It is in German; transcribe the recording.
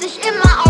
sich immer auf.